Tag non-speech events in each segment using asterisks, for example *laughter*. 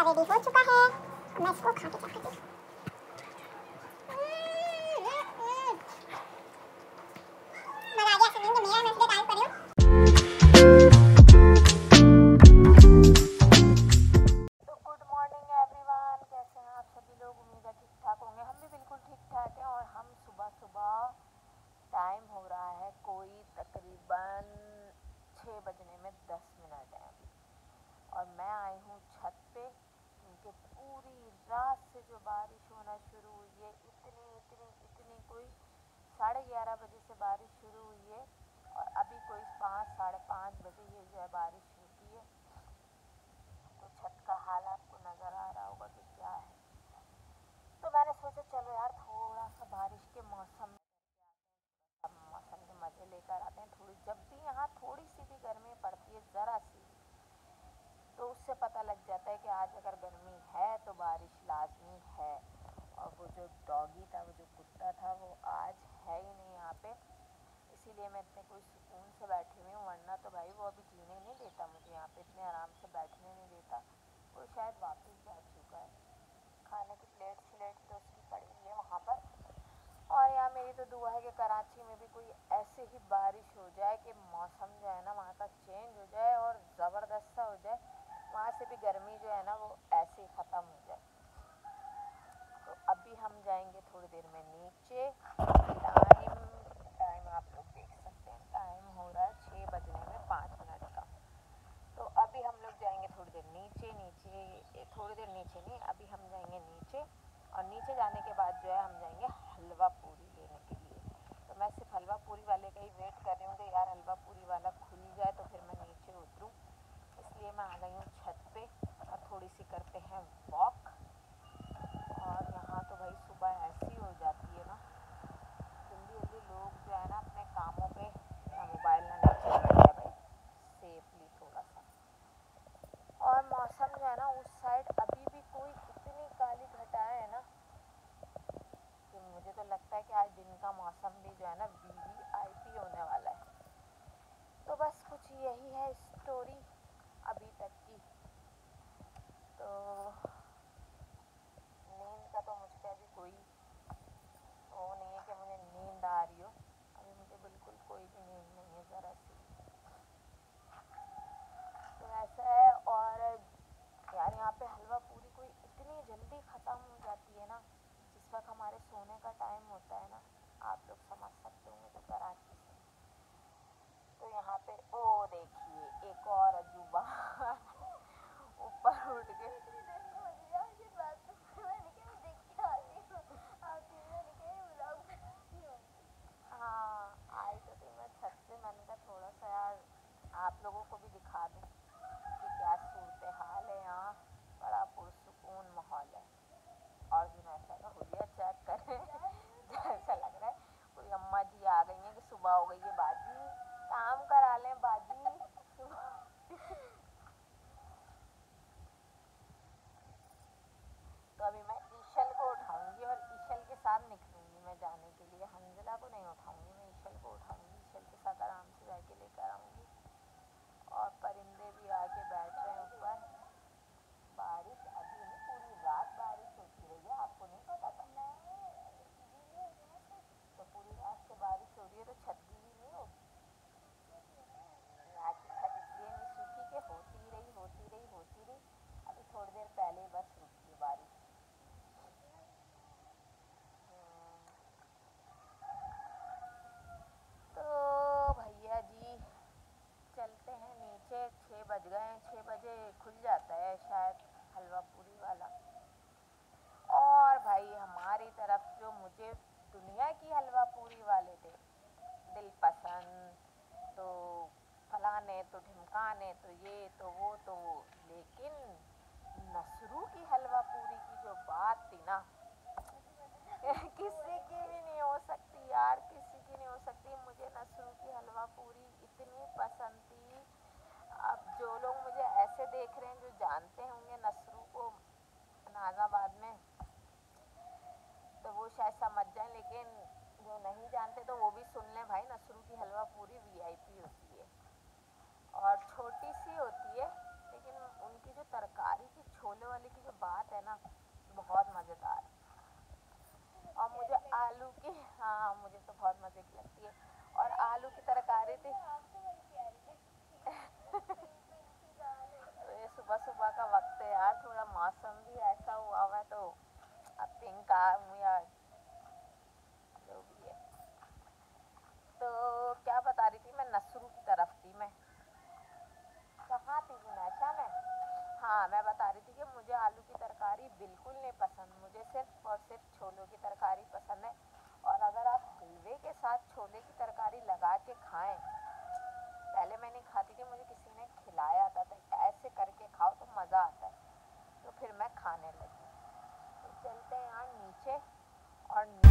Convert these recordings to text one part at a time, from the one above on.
नाश्ता रेडी हो चुका है अब मैं इसको खा के चाहती हूँ पता लग जाता है कि आज अगर गर्मी है तो बारिश लाजमी है। और वो जो डॉगी था, वो जो कुत्ता था, वो आज है ही नहीं यहाँ पे। इसीलिए मैं इतने कोई सुकून से बैठी हुई हूँ, वरना तो भाई वो अभी जीने नहीं देता मुझे यहाँ पे, इतने आराम से बैठने नहीं देता। वो शायद वापस जा चुका है। खाने की प्लेट स्लेट तो उसकी पड़ी हुई है वहाँ पर। और यहाँ मेरी तो दुआ है कि कराची में भी कोई ऐसे ही बारिश हो जाए कि मौसम जो है ना वहाँ का चेंज हो जाए और ज़बरदस्त सा हो जाए। वहाँ से भी गर्मी जो है ना, वो ऐसे ख़त्म हो जाए। तो अभी हम जाएँगे थोड़ी देर में नीचे। टाइम टाइम आप लोग देख सकते हैं। टाइम हो रहा है छः बजने में पाँच मिनट का। तो अभी हम लोग जाएँगे थोड़ी देर नीचे नीचे थोड़ी देर नीचे नहीं, अभी हम जाएँगे नीचे। और नीचे जाने के बाद जो है, हम जाएँगे हलवा पूरी लेने के लिए। तो मैं सिर्फ़ हलवा पूरी वाले का ही वेट कर रही हूँ कि यार हलवा पूरी वाला खुल जाए तो फिर मैं नीचे उतरूँ। इसलिए मैं आ गई हूँ थोड़ी सी करते हैं वॉक और यहाँ तो भाई सुबह ऐसी हो जाती है ना। जल्दी जल्दी लोग जो है ना अपने कामों पे मोबाइल ना नीचे रख है भाई। सेफली थोड़ा सा और मौसम जो है ना, उस साइड अभी भी कोई इतनी काली घटाएँ है ना कि मुझे तो लगता है कि आज दिन का मौसम भी जो है ना वी वी आई पी होने वाला है। तो बस कुछ यही है स्टोरी अभी तक की तो नींद का तो मुझ पे अभी कोई वो नहीं है कि मुझे नींद आ रही हो अभी मुझे बिल्कुल कोई भी नींद नहीं है ज़रा सी तो ऐसा है और यार यहाँ पे हलवा पूरी कोई इतनी जल्दी ख़त्म हो जाती है ना, जिस वक्त हमारे सोने का टाइम होता है ना, आप लोग समझ सकते होंगे तो कराची से तो यहाँ पे ओ देखिए एक और अजूबा ऊपर उठ के हाँ आई तो थी मैं छत पे मैंने कहा थोड़ा सा यार लोगों को भी दिखा दें कि क्या सूरत हाल है यहाँ। बड़ा पुरसकून माहौल है। और भी मैं हुलिया चेक करें। *laughs* ऐसा लग रहा है। कोई अम्मा जी आ गई हैं कि सुबह हो गई है बाजी काम करा लें बाजी सुबह तो अभी मैं ईशल को उठाऊँगी और ईशल के साथ निकलूँगी मैं जाने के लिए हंजला को नहीं उठाऊँगी मैं ईशल को उठाऊँगी ईशल के साथ आराम से जाके लेकर आऊँगी और परिंदे भी आके बैठ रहे हैं ऊपर बारिश अभी नहीं पूरी रात बारिश होती रही है आपको नहीं पता था तो पूरी रात से बारिश हो रही है तो छत गीली नहीं होगी ना की छत इसलिए नहीं सूखी कि होती रही होती रही होती रही अभी थोड़ी देर पहले ही बस रुकी है बारिश तो भैया जी चलते हैं नीचे छः बज गए हैं छः बजे खुल जाता है शायद हलवा पूरी वाला और भाई हमारी तरफ़ जो मुझे दुनिया की हलवा पूरी वाले थे दिल पसंद तो फलाने तो ढिमकाने तो ये तो वो तो वो। लेकिन नसरू की हलवा पूरी की जो बात थी ना, *laughs* किसी की भी नहीं हो सकती यार, किसी की नहीं हो सकती। मुझे नसरू की हलवा पूरी इतनी पसंद थी। अब जो लोग मुझे ऐसे देख रहे हैं, जो जानते होंगे नसरू को नाजाबाद में वो शायद समझ जाए, लेकिन जो नहीं जानते तो वो भी सुन लें भाई नसरू की हलवा पूरी वीआईपी होती है। और छोटी सी होती है, लेकिन उनकी जो तरकारी की छोले वाले की जो बात है ना, बहुत मज़ेदार। और मुझे आलू की हाँ मुझे तो बहुत मज़े की लगती है। और आलू की तरकारी थी। *laughs* तो सुबह सुबह का वक्त है यार, थोड़ा मौसम भी ऐसा हुआ हुआ है तो अब पिंक आ हूँ यार जो भी है। तो क्या बता रही थी मैं? नसरू की तरफ़ थी मैं। कहाँ थी गुनाशा में हाँ मैं बता रही थी कि मुझे आलू की तरकारी बिल्कुल नहीं पसंद। मुझे सिर्फ़ और सिर्फ़ छोलों की तरकारी पसंद है। और अगर आप हलवे के साथ छोले की तरकारी लगा के खाएँ, पहले मैं नहीं खाती थी, मुझे किसी ने खिलाया था तो ऐसे करके खाओ तो मज़ा आता है। तो फिर मैं खाने लगी। चलते हैं यहाँ नीचे और नीचे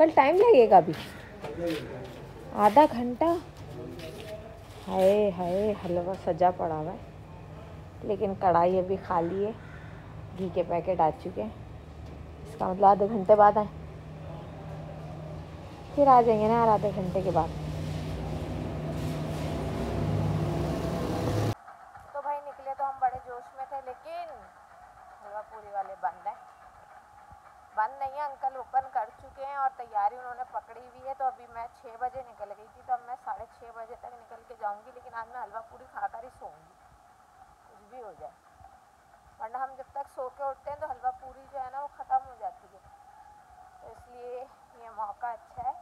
अंकल टाइम लगेगा अभी। आधा घंटा। हाय हाय, हलवा सजा पड़ा हुआ है। लेकिन कढ़ाई अभी खाली है। घी के पैकेट आ चुके हैं। इसका मतलब आधे घंटे बाद आए। फिर आ जाएँगे ना आधे घंटे के बाद तो भाई निकले तो हम बड़े जोश में थे लेकिन हलवा पूरी वाले बंद है बंद नहीं है अंकल ओपन कर चुके हैं और तैयारी उन्होंने पकड़ी हुई है तो अभी मैं छः बजे निकल गई थी तो अब मैं साढ़े छः बजे तक निकल के जाऊँगी लेकिन आज मैं हलवा पूरी खाकर ही सोऊँगी कुछ भी हो जाए वरना हम जब तक सो के उठते हैं तो हलवा पूरी जो है ना वो ख़त्म हो जाती है तो इसलिए ये मौका अच्छा है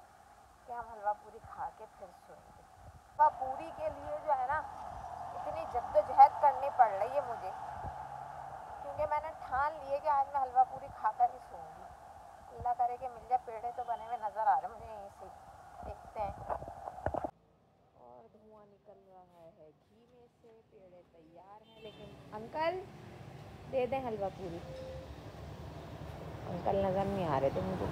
कि हम हलवा पूरी खा के फिर सोएँगे हलवा पूरी के लिए जो है ना इतनी जद्दोजहद करनी पड़ रही है मुझे क्योंकि मैंने ठान लिए कि आज मैं हलवा पूरी खाकर ही सोऊँगी अल्लाह करे कि मिल जाए, पेड़े तो बने हुए नज़र आ रहे मुझे यहीं से देखते हैं। और धुआँ निकल रहा है घी में से, पेड़े तैयार हैं, लेकिन अंकल, दे दें हलवा पूरी। अंकल नज़र नहीं आ रहे थे मुझे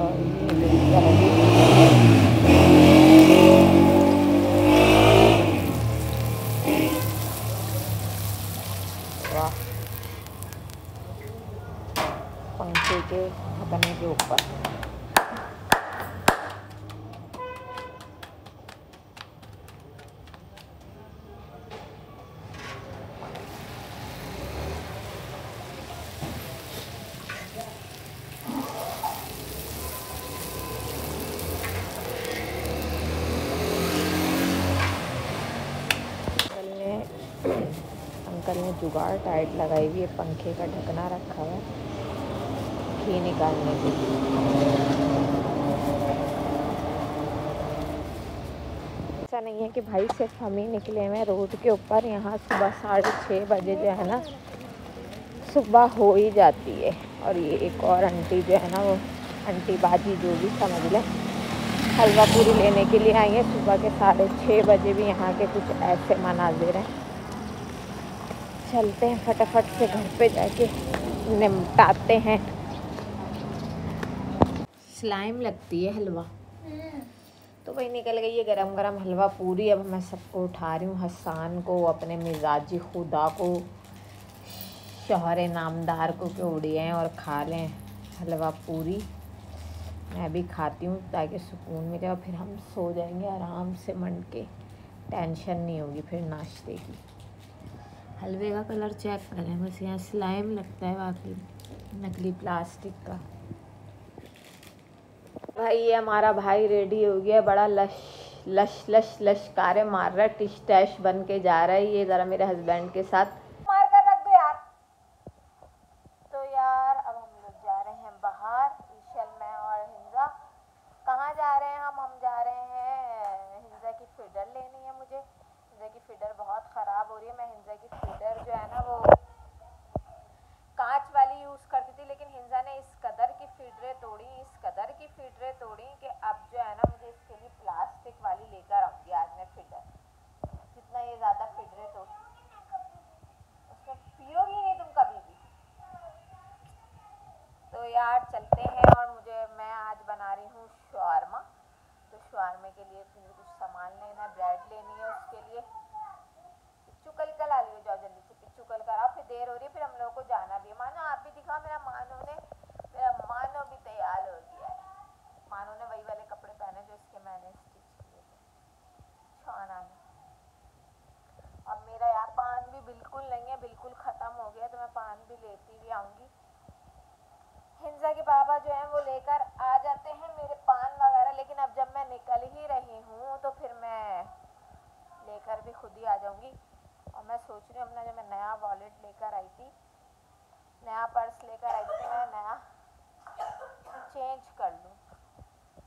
और ये बिल्कुल अभी वाह पंखे ढकने के ऊपर। अंकल ने जुगाड़ टाइट लगाई हुई है, पंखे का ढकना रखा हुआ है। घी निकालने के ऐसा नहीं है कि भाई सिर्फ़ हम ही निकले हैं, रोड के ऊपर यहाँ सुबह साढ़े छः बजे जो है ना, सुबह हो ही जाती है। और ये एक और आंटी जो है ना, वो आंटी बाजी जो भी समझ लें, हलवा पूरी लेने के लिए आई है। सुबह के साढ़े छः बजे भी यहाँ के कुछ ऐसे मनाजिर हैं चलते हैं फटाफट से घर पे जाके, निपटाते हैं। स्लाइम लगती है हलवा। तो वही निकल गई है गरम गरम हलवा पूरी। अब मैं सबको उठा रही हूँ हसान को अपने मिजाजी खुदा को शोहर नामदार को के उड़िए और खा लें हलवा पूरी। मैं भी खाती हूँ ताकि सुकून मिले और फिर हम सो जाएँगे आराम से मन के। टेंशन नहीं होगी फिर नाश्ते की। हलवे का कलर चेक करें बस यहाँ स्लाइम लगता है वाकई नकली प्लास्टिक का। भाई, ये हमारा भाई रेडी हो गया बड़ा लश लश लश लश कारे मार रहा है, टिश टैश बन के जा रहा है, ये ज़रा मेरे हस्बैंड के साथ मार कर रख दो यार तो यार अब हम लोग जा रहे हैं बाहर फीडर बहुत ख़राब हो रही है मैं हिंजा की फीडर जो है ना वो कांच वाली यूज़ करती थी लेकिन हिंजा ने इस कदर की फीडरें तोड़ी इस कदर की फीडरें तोड़ी कि अब जो है ना मुझे इसके लिए प्लास्टिक वाली लेकर आऊँगी, आज मैं फीडर जितना ये ज़्यादा फीडरें तोड़ उसमें पियोगी नहीं तुम कभी भी। तो यार चलते हैं और मुझे, मैं आज बना रही हूँ शवारमा तो शवारमे के लिए मुझे कुछ सामान लेना ब्रेड लेनी है उसके लिए। पिच्चू कल कल आ लियो, जाओ जल्दी से पिच्चू कल कर आओ फिर देर हो रही है फिर हम लोगों को जाना भी है मानो आप भी दिखाओ मेरा मानो ने मेरा मानो भी तैयार हो गया है मानो ने वही वाले कपड़े पहने जो इसके मैंने स्टिच किए थे छाना में अब मेरा यार पान भी बिल्कुल नहीं है बिल्कुल ख़त्म हो गया तो मैं पान भी लेती भी आऊँगी हिंजा के बाबा जो है वो लेकर आ जाते हैं मेरे पान वगैरह लेकिन अब जब मैं निकल ही रही हूँ तो फिर मैं लेकर भी खुद ही आ जाऊँगी और मैं सोच रही हूँ अपना जो मैं नया वॉलेट लेकर आई थी नया पर्स लेकर आई थी मैं नया चेंज कर लूँ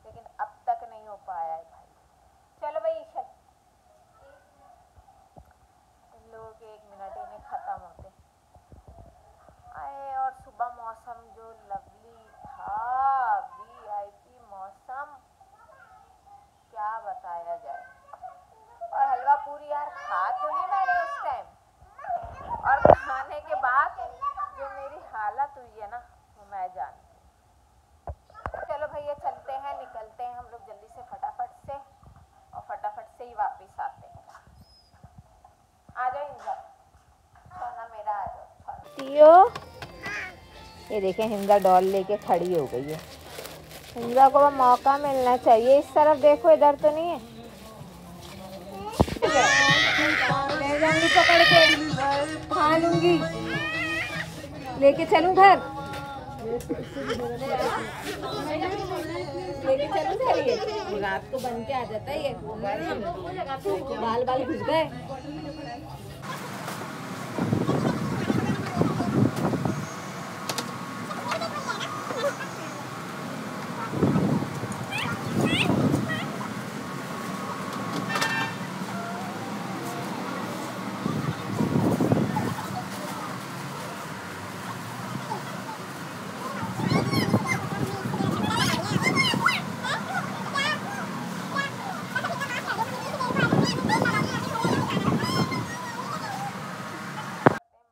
लेकिन अब तक नहीं हो पाया है भाई चलो भाई चल इन लोगों के एक मिनट ही नहीं ख़त्म होते आए और सुबह मौसम जो लवली था वीआईपी मौसम क्या बताया जाए और हलवा पूरी यार खा तो ली मैंने उस टाइम और खाने के बाद जो मेरी हालत हुई है ना वो मैं जानती हूँ। चलो भैया चलते हैं निकलते हैं हम लोग जल्दी से फटाफट से और फटाफट से ही वापस आते हैं आ जाओ इंजा सोना मेरा आ जाओ सोना तियो ये देखें हिंदा डॉल लेके खड़ी हो गई है। हिंदा को मौका मिलना चाहिए। इस तरफ़ देखो इधर तो नहीं है। ले जाऊँगी पकड़ के। खा लूँगी लेके चलूँ घर? लेके चलूँ घर ये? रात को बन के आ जाता है ये। बाल बाल घुस गए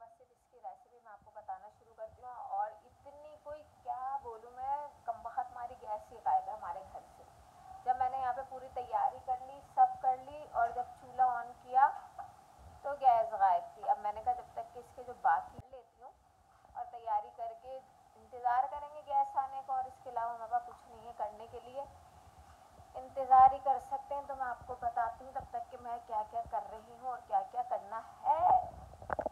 बस सिर्फ़ इसकी रेसिपी मैं आपको बताना शुरू करती हूँ और इतनी कोई क्या बोलूँ मैं कम वक्त हमारी गैस ही गायब है हमारे घर से जब मैंने यहाँ पे पूरी तैयारी कर ली सब कर ली और जब चूल्हा ऑन किया तो गैस गायब थी अब मैंने कहा जब तक कि इसके जो बाकी लेती हूँ और तैयारी करके इंतज़ार करेंगे गैस आने का और इसके अलावा हमारे पास कुछ नहीं है करने के लिए इंतज़ार ही कर सकते हैं तो मैं आपको बताती हूँ तब तक कि मैं क्या क्या कर रही हूँ और क्या क्या करना है।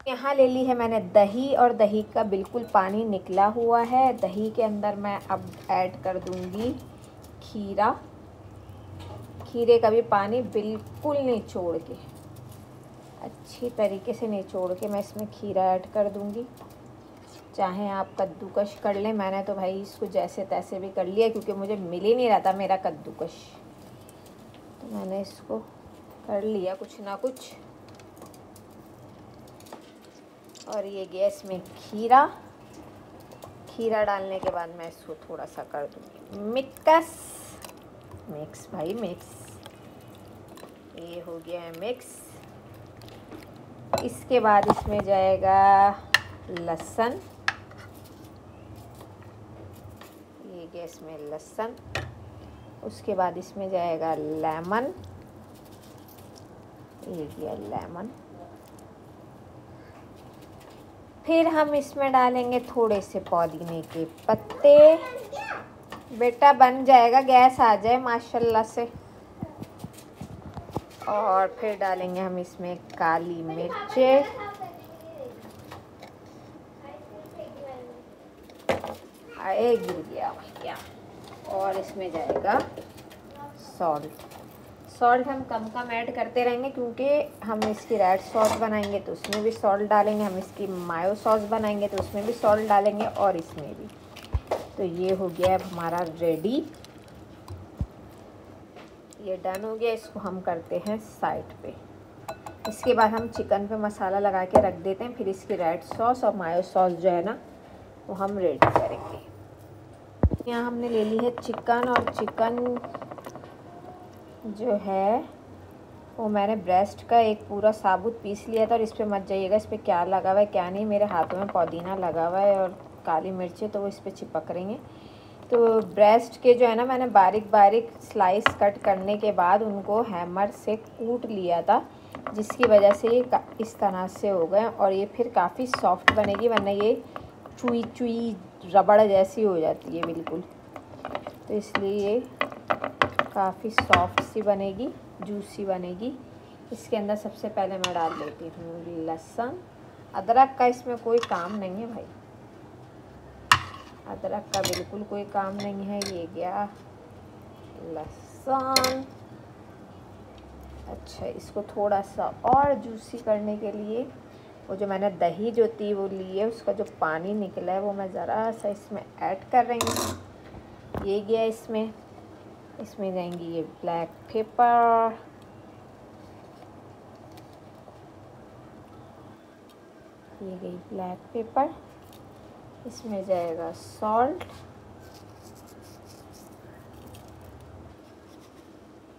यहाँ ले ली है मैंने दही और दही का बिल्कुल पानी निकला हुआ है। दही के अंदर मैं अब ऐड कर दूँगी खीरा। खीरे का भी पानी बिल्कुल निचोड़ के, अच्छी तरीके से निचोड़ के मैं इसमें खीरा ऐड कर दूँगी। चाहे आप कद्दूकश कर लें, मैंने तो भाई इसको जैसे तैसे भी कर लिया, क्योंकि मुझे मिल ही नहीं रहा था मेरा कद्दूकश। मैंने इसको कर लिया कुछ ना कुछ। और ये गैस में खीरा। खीरा डालने के बाद मैं इसको थोड़ा सा कर दूँगी। मिक्स। मिक्स भाई, मिक्स। ये हो गया है मिक्स। इसके बाद इसमें जाएगा लहसुन। ये गैस में लहसुन। उसके बाद इसमें जाएगा लेमन। ये गया लेमन। फिर हम इसमें डालेंगे थोड़े से पुदीने के पत्ते। बेटा बन जाएगा, गैस आ जाए माशाल्लाह से। और फिर डालेंगे हम इसमें काली मिर्चें। आए गिर गया और इसमें जाएगा सॉल्ट सॉल्ट हम कम कम ऐड करते रहेंगे क्योंकि हम इसकी रेड सॉस बनाएँगे तो उसमें भी सॉल्ट डालेंगे, हम इसकी मायो सॉस बनाएँगे तो उसमें भी सॉल्ट डालेंगे और इसमें भी. तो ये हो गया अब हमारा रेडी ये डन हो गया, इसको हम करते हैं साइड पे. इसके बाद हम चिकन पे मसाला लगा के रख देते हैं, फिर इसकी रेड सॉस और मायो सॉस जो है ना, वो हम रेडी करेंगे. यहाँ हमने ले ली है चिकन और चिकन जो है, वो मैंने ब्रेस्ट का एक पूरा साबुत पीस लिया था और इस पर मत जाइएगा, इस पर क्या लगा हुआ है, क्या नहीं, मेरे हाथों में पुदीना लगा हुआ है और काली मिर्ची तो वो इस पर चिपक रही हैं। तो ब्रेस्ट के जो है ना, मैंने बारीक बारीक स्लाइस कट करने के बाद उनको हैमर से कूट लिया था, जिसकी वजह से ये इस तरह से हो गए और ये फिर काफ़ी सॉफ्ट बनेगी, वरना ये चुई चुई रबड़ जैसी हो जाती है बिल्कुल। तो इसलिए ये काफ़ी सॉफ्ट सी बनेगी जूसी बनेगी। इसके अंदर सबसे पहले मैं डाल देती हूँ लहसुन। अदरक का इसमें कोई काम नहीं है भाई। अदरक का बिल्कुल कोई काम नहीं है, ये गया लहसुन। अच्छा इसको थोड़ा सा और जूसी करने के लिए वो जो मैंने दही जो थी वो ली है, उसका जो पानी निकला है वो मैं ज़रा सा इसमें ऐड कर रही हूँ। ये गया इसमें। इसमें जाएँगी ये ब्लैक पेपर। ये गई ब्लैक पेपर। इसमें जाएगा सॉल्ट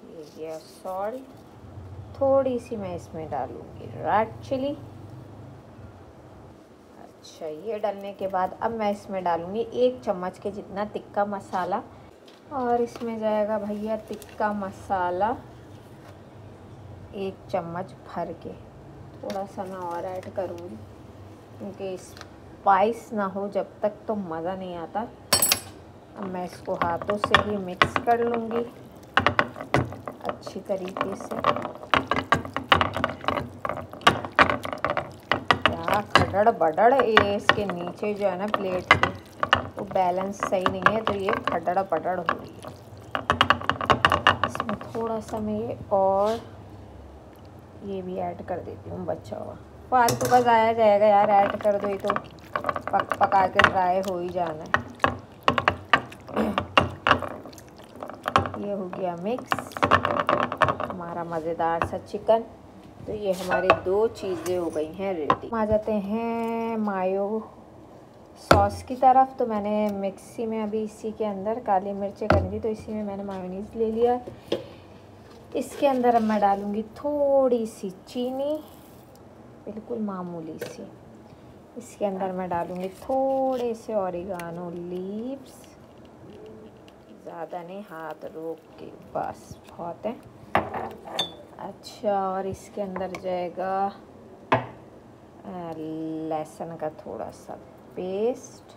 ये गया सॉल्ट थोड़ी सी मैं इसमें डालूँगी रेड चिली ये डालने के बाद। अब मैं इसमें डालूँगी एक चम्मच के जितना तिक्का मसाला। और इसमें जाएगा भैया तिक्का मसाला एक चम्मच भर के। थोड़ा सा मैं और ऐड करूँगी, क्योंकि स्पाइस ना हो जब तक तो मज़ा नहीं आता। अब मैं इसको हाथों से ही मिक्स कर लूँगी। अच्छी तरीके से। खडड़ बडड़ ये, इसके नीचे जो है ना प्लेट के, वो बैलेंस सही नहीं है तो ये खडड़ पटड़ हो रही है। इसमें थोड़ा सा मैं ये और ये भी ऐड कर देती हूँ बच्चा हुआ। फालतू का ज़ाया जाएगा यार ऐड कर दो ये तो। पक, पका के ड्राई हो ही जाना है। ये हो गया मिक्स हमारा मज़ेदार सा चिकन तो ये हमारी दो चीज़ें हो गई हैं रेडी। आ जाते हैं मायो सॉस की तरफ़। तो मैंने मिक्सी में अभी इसी के अंदर काली मिर्चें करनी थी तो इसी में मैंने मायोनीज़ ले लिया। इसके अंदर अब मैं डालूँगी थोड़ी सी चीनी, बिल्कुल मामूली सी। इसके अंदर मैं डालूँगी थोड़े से औरिगानो लीव्स। ज़्यादा नहीं, हाथ रोक के, बस, बहुत है। अच्छा और इसके अंदर जाएगा लहसुन का थोड़ा सा पेस्ट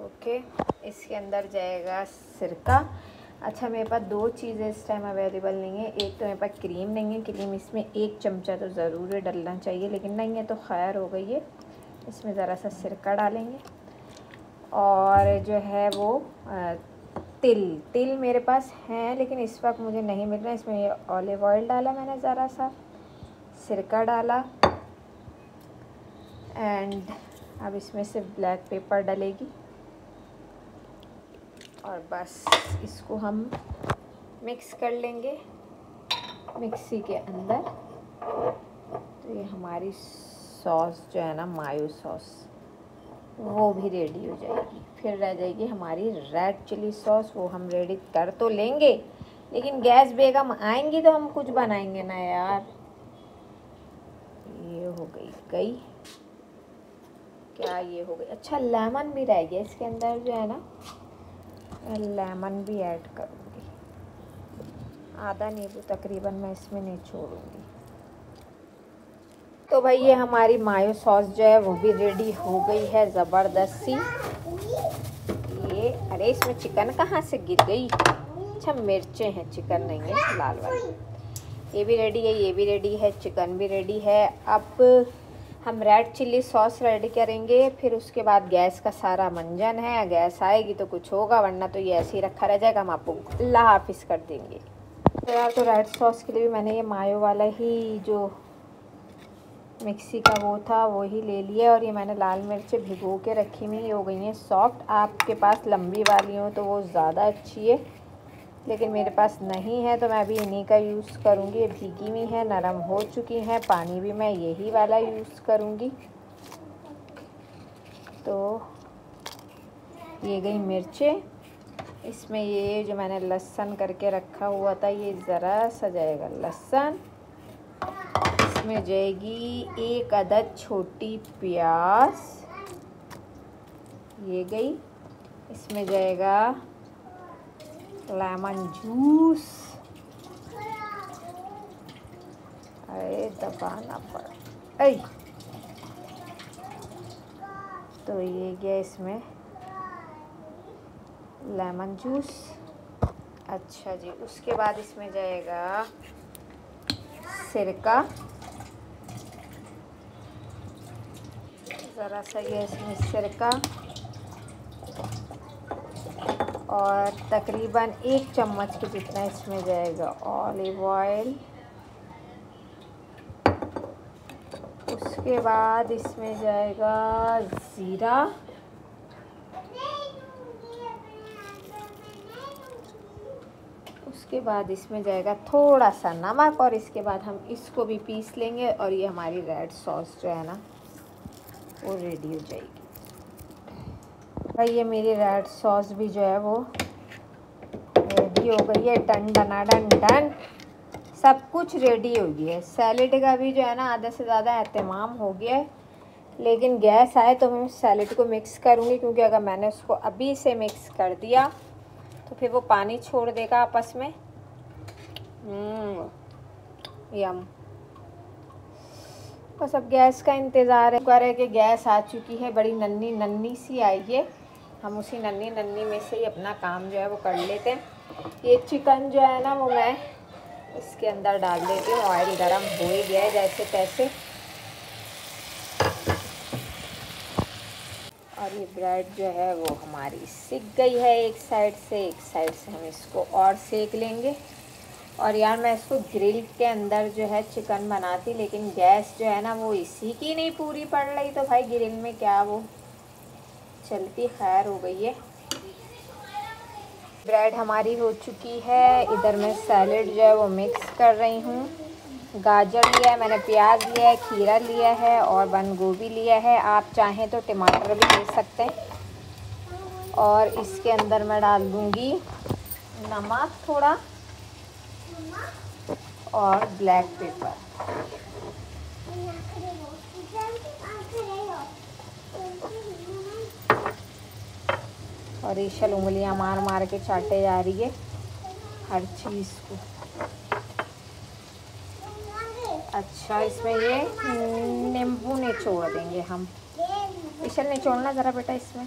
ओके, इसके अंदर जाएगा सिरका। अच्छा मेरे पास दो चीज़ें इस टाइम अवेलेबल नहीं है। एक तो मेरे पास क्रीम नहीं है क्रीम इसमें एक चमचा तो ज़रूर डलना चाहिए, लेकिन नहीं है तो खैर हो गई है। इसमें ज़रा सा सिरका डालेंगे। और जो है वो तिल तिल मेरे पास है, लेकिन इस वक्त मुझे नहीं मिल रहा है। इसमें ऑलिव ऑयल डाला मैंने ज़रा सा, सिरका डाला एंड अब इसमें से ब्लैक पेपर डलेगी। और बस इसको हम मिक्स कर लेंगे मिक्सी के अंदर। तो ये हमारी सॉस जो है ना मायो सॉस वो भी रेडी हो जाएगी। फिर रह जाएगी हमारी रेड चिली सॉस वो हम रेडी कर तो लेंगे, लेकिन गैस बेगम आएँगी तो हम कुछ बनाएँगे ना यार। ये हो गई गई। क्या ये हो गई? अच्छा लेमन भी रह गया इसके अंदर जो है ना लेमन भी ऐड करूँगी। आधा नींबू तकरीबन मैं इसमें नहीं छोड़ूँगी। भाई, ये हमारी मायो सॉस जो है वो भी रेडी हो गई है ज़बरदस्त। ये, अरे, इसमें चिकन कहाँ से गिर गई? अच्छा मिर्चें हैं चिकन नहीं है, लाल वाली। ये भी रेडी है, ये भी रेडी है चिकन भी रेडी है। अब हम रेड चिल्ली सॉस रेडी करेंगे, फिर उसके बाद गैस का सारा मंजन है। गैस आएगी तो कुछ होगा, वरना तो ये ऐसे ही रखा रह जाएगा, हम आपको अल्लाह हाफिस कर देंगे। तो यार तो रेड सॉस के लिए भी मैंने ये मायो वाला ही जो मिक्सी का वो था, वो ही ले लिया और ये मैंने लाल मिर्चें भिगो के रखी हुई हो गई हैं। सॉफ्ट, आपके पास लंबी वाली हो तो वो ज़्यादा अच्छी है, लेकिन मेरे पास नहीं है तो मैं अभी इन्हीं का यूज़ करूँगी। ये भीगी हुई है, नरम हो चुकी हैं, पानी भी मैं यही वाला यूज़ करूँगी। तो ये गई मिर्चें। इसमें ये जो मैंने लहसन करके रखा हुआ था, ये ज़रा सजाएगा। लहसन। इसमें जाएगी। एक अदद छोटी प्याज ये गई। इसमें जाएगा लेमन जूस। अरे, दबाना पड़, ऐ। तो ये गया इसमें लेमन जूस। अच्छा जी, उसके बाद इसमें जाएगा सिरका। ज़रा सा गैस इसमें सिरका और तकरीबन एक चम्मच के जितना इसमें जाएगा, ऑलिव ऑयल। उसके बाद इसमें जाएगा ज़ीरा। उसके बाद इसमें जाएगा थोड़ा सा नमक और इसके बाद हम इसको भी पीस लेंगे और ये हमारी रेड सॉस जो है ना वो रेडी हो जाएगी। भाई, ये मेरी रेड सॉस भी जो है वो रेडी हो गई है। टन डना, डन डन। सब कुछ रेडी हो गया है। सैलेड का भी जो है ना, आधा से ज़्यादा अहतमाम हो गया है। लेकिन गैस आए तो मैं सैलेड को मिक्स करूँगी, क्योंकि अगर मैंने उसको अभी से मिक्स कर दिया तो फिर वो पानी छोड़ देगा आपस में। यम बस अब गैस का इंतज़ार है। कर है कि गैस आ चुकी है, बड़ी नन्नी नन्नी सी आई है। हम उसी नन्नी नन्नी में से ही अपना काम जो है वो कर लेते हैं। ये चिकन जो है ना वो मैं इसके अंदर डाल देती हूँ। ऑयल गर्म हो ही गया है, जैसे तैसे। और ये ब्रेड जो है वो हमारी सिक गई है एक साइड से, एक साइड से हम इसको और सेक लेंगे। और यार मैं इसको ग्रिल के अंदर जो है चिकन बनाती, लेकिन गैस जो है ना वो इसी की नहीं पूरी पड़ रही तो भाई ग्रिल में क्या वो? चलती खैर हो गई है। ब्रेड हमारी हो चुकी है। इधर मैं सैलड जो है वो मिक्स कर रही हूँ। गाजर लिया है, मैंने प्याज लिया है, खीरा लिया है और बंद गोभी लिया है। आप चाहें तो टमाटर भी ले सकते हैं। और इसके अंदर मैं डाल दूँगी नमक थोड़ा। और ब्लैक पेपर और ईशल उंगलियाँ मार मार के चाटे जा रही है हर चीज़ को। अच्छा इसमें ये नींबू निचोड़ देंगे हम। ईशल निचोड़ना ज़रा बेटा इसमें।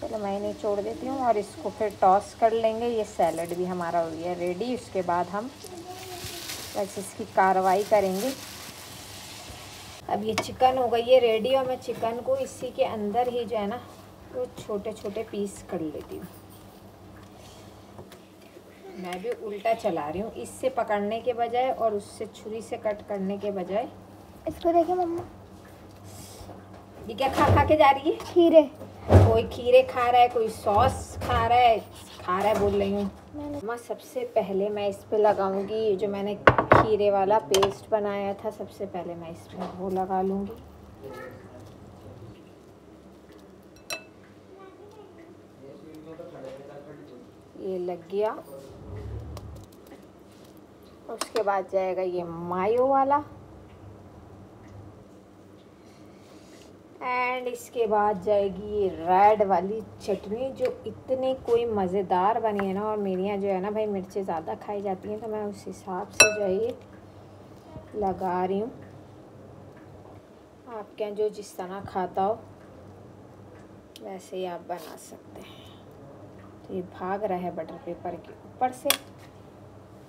चलो मैं नहीं छोड़ देती हूँ और इसको फिर टॉस कर लेंगे। ये सैलड भी हमारा हो गया रेडी उसके बाद हम बस इसकी कार्रवाई करेंगे। अब ये चिकन हो गई है रेडी और मैं चिकन को इसी के अंदर ही जो है ना वो छोटे छोटे पीस कर लेती हूँ। मैं भी उल्टा चला रही हूँ इससे पकड़ने के बजाय और उससे छुरी से कट करने के बजाय। इसको देखे मम्मा। ये क्या खा खा के जा रही है? खीरे। कोई खीरे खा रहा है कोई सॉस खा रहा है खा रहा है बोल रही हूँ। मैं सबसे पहले मैं इस पर लगाऊँगी जो मैंने खीरे वाला पेस्ट बनाया था सबसे पहले मैं इस पर वो लगा लूँगी। ये लग गया। उसके बाद जाएगा ये मायो वाला। एंड इसके बाद जाएगी ये रेड वाली चटनी, जो इतनी कोई मज़ेदार बनी है ना, और मेरी यहाँ जो है ना भाई मिर्चें ज़्यादा खाई जाती हैं तो मैं उस हिसाब से जो है लगा रही हूँ। आपके यहाँ जो जिस तरह खाता हो, वैसे ही आप बना सकते हैं। तो ये भाग रहा है बटर पेपर के ऊपर से।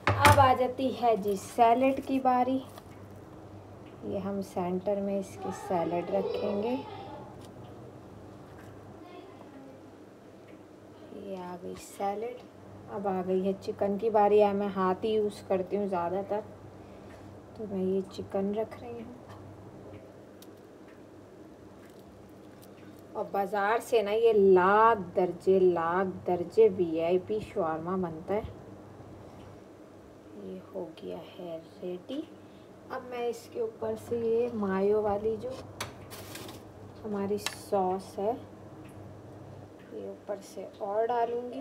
अब आ जाती है जी सैलेड की बारी। ये हम सेंटर में इसकी सैलेड रखेंगे। ये आ गई सैलड अब आ गई है चिकन की बारी। है मैं हाथ ही यूज़ करती हूँ ज़्यादातर। तो मैं ये चिकन रख रही हूँ। और बाज़ार से ना ये लाख दर्जे लाख दर्जे वी वीआईपी शवारमा बनता है। ये हो गया है रेडी अब मैं इसके ऊपर से ये मायो वाली जो हमारी सॉस है, ये ऊपर से और डालूँगी।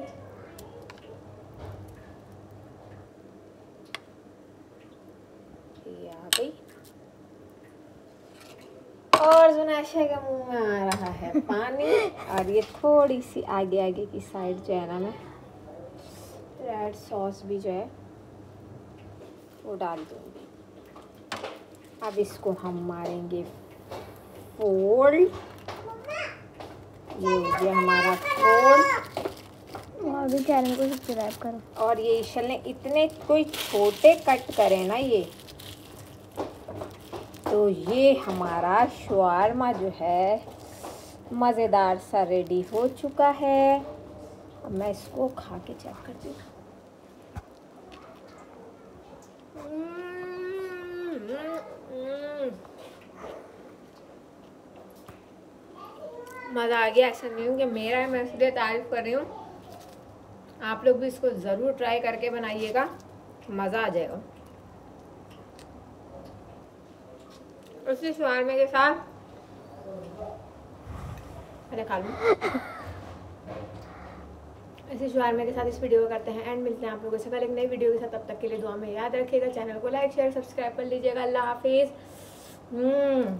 ये आ गई। और जुनाशा के मुँह में आ रहा है पानी, और ये थोड़ी सी आगे आगे की साइड जो है ना मैं रेड सॉस भी जो है, वो डाल दूँगी। अब इसको हम मारेंगे फोल्ड। ये हो गया हमारा फोल्ड। और भी चैनल को सब्सक्राइब करो। और ये ईशल ने इतने कोई छोटे कट करे ना ये। तो ये हमारा शवारमा जो है मज़ेदार सा रेडी हो चुका है। अब मैं इसको खा के चेक करती हूँ। मज़ा आ गया, ऐसा नहीं हूँ कि मेरा है मैं इसलिए तारीफ़ कर रही हूँ। आप लोग भी इसको ज़रूर ट्राई करके बनाइएगा, मज़ा आ जाएगा। उसी शवारमे के साथ। अरे खा लूँ। इसी शुआरमे के साथ इस वीडियो को करते हैं। एंड मिलते हैं आप लोगों से कल एक नई वीडियो के साथ। तब तक के लिए दुआ में याद रखिएगा। चैनल को लाइक शेयर सब्सक्राइब कर लीजिएगा। अल्लाह हाफिज़। हम्म।